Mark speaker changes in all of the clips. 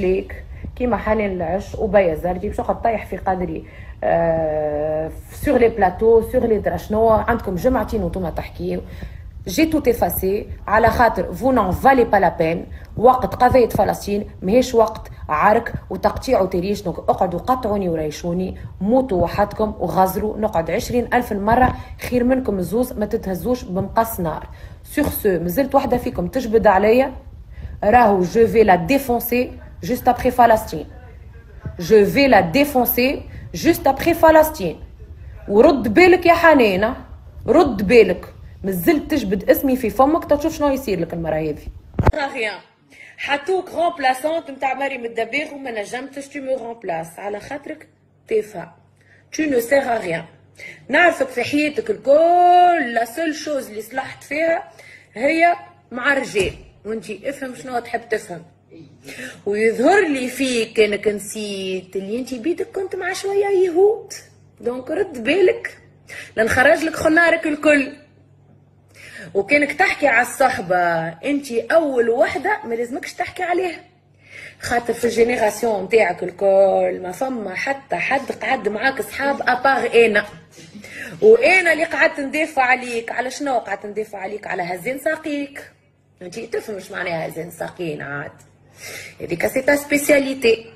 Speaker 1: شليك كيما حنان العش وبيا زردي باش نقعد طيح في قدري. آه sur les plateaux sur les درا شنو عندكم جمعتين وأنتم تحكيو. j'ai tout effacé على خاطر vous n'en valez pas la peine وقت قضية فلسطين ماهيش وقت عرك وتقطيع وتريش. donc اقعدوا قطعوني وريشوني. موتوا وحدكم وغزروا. نقعد عشرين ألف مرة. خير منكم زوز ما تتهزوش بمقص نار. sur ce مازلت واحدة فيكم تجبد عليا. راهو je vais la défoncer juste après فلسطين je vais la défoncer juste après فلسطين ورد بالك يا حنانة رد بالك. مازلت تجبد اسمي في فمك تشوف شنو يصير لك المرة هذه.
Speaker 2: حطوك remplaçante نتاع مريم الدباغ وما نجمتش tu me remplaces على خاطرك تافه tu ne sers à rien نعرفك في حياتك الكل la seule chose اللي صلحت فيها هي مع الرجال وانتي افهم شنو تحب تفهم. ويظهر لي فيك انك نسيت اللي أنتي بيدك كنت مع شوية يهود. دونك رد بالك. لنخرج لك خنارك الكل. وكأنك تحكي على الصحبة. انت أول وحدة ما لازمكش تحكي عليها. خاطر في ال génération نتاعك الكل ما فما حتى حد قعد معاك صحاب اباغ أنا. وأنا اللي قعدت ندافع عليك. على شنو قعدت ندافع عليك؟ على هزين ساقيك. انت تفهم معناها هزين ساقين عاد. هذيك c'est spécialité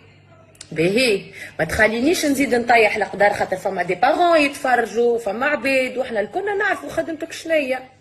Speaker 2: باهي ما تخلينيش نزيد نطيح القدر خاطر فما des parents يتفرجوا فما عباد وحنا الكلنا نعرفوا خدمتك شنية